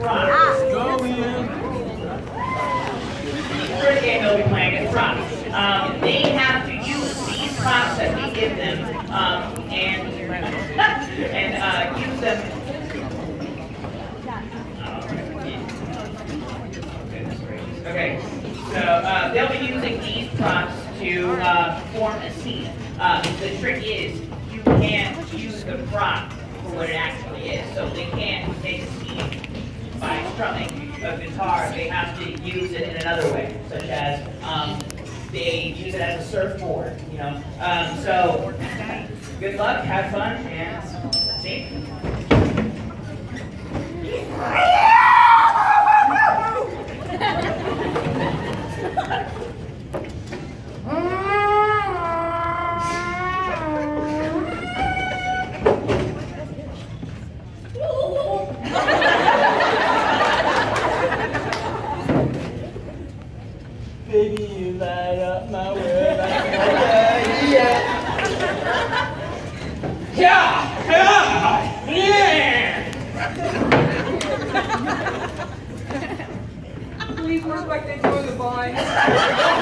props. Go in. First game they'll be playing is props. Um, they have to use these props that we give them um, and and uh, use them. Okay, so uh, they'll be using these props to uh, form a scene. Uh, the trick is you can't use the prop for what it actually is. So they can't make a scene by strumming a guitar. They have to use it in another way, such as um, they use it as a surfboard. You know. Um, so good luck, have fun, and see. Baby, you light up my world. Yeah, yeah. Yeah, yeah, yeah. Please work like they do the vine.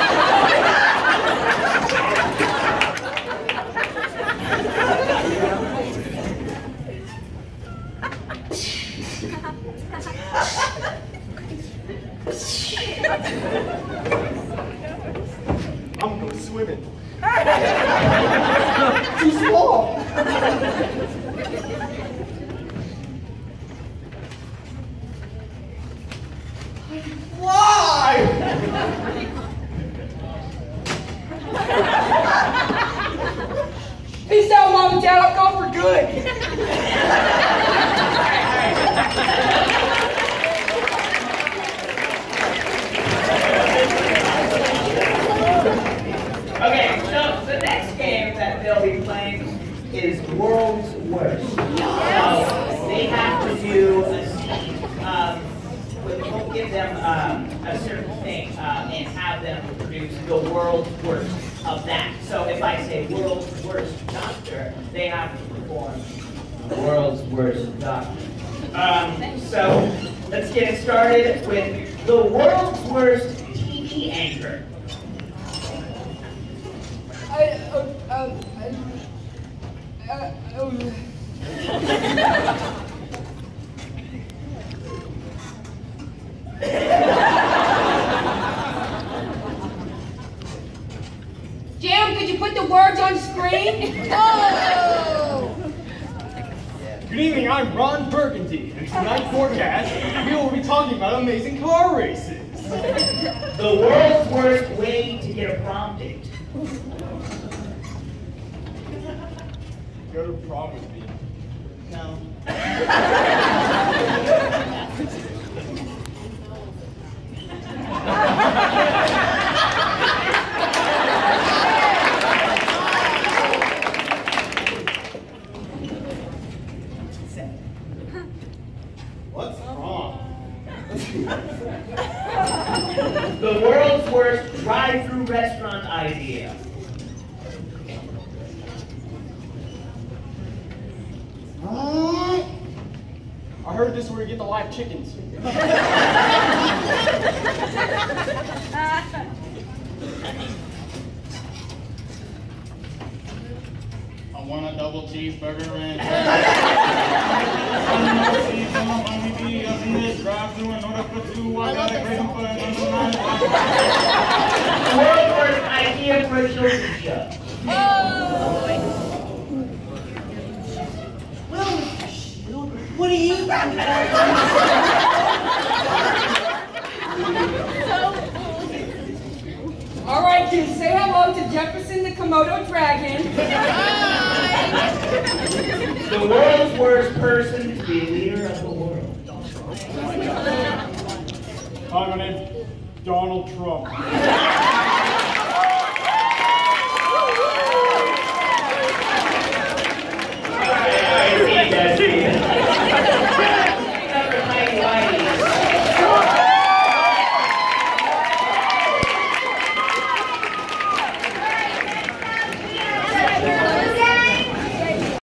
I'm going swimming. Too small. Why? Peace out, mom and dad. I'm gone for good. Okay, so the next game that is World's Worst. So they have to do. Um, we'll give them um, a certain thing um, and have them produce the world's worst of that. So if I say world's worst doctor, they have to perform the world's worst doctor. Um, so let's get started with the world's worst TV anchor. I, uh, uh, uh, uh, uh, Jam, could you put the words on screen? Oh! Good evening, I'm Ron Burgundy, and tonight's forecast, we will be talking about amazing car races. The world's worst way to get a prom date. Go to prom with me. No. What's prom? The world's worst drive-through restaurant idea. I heard this is where you get the live chickens. I want a double cheeseburger and I want to see somebody be up in this drive-thru in order for two. I got a great for The world's worst idea for a children's show. What are you All right, kids, say hello to Jefferson the Komodo dragon. Hi. The world's worst person to be leader of the world. Hi, my name's Donald Trump.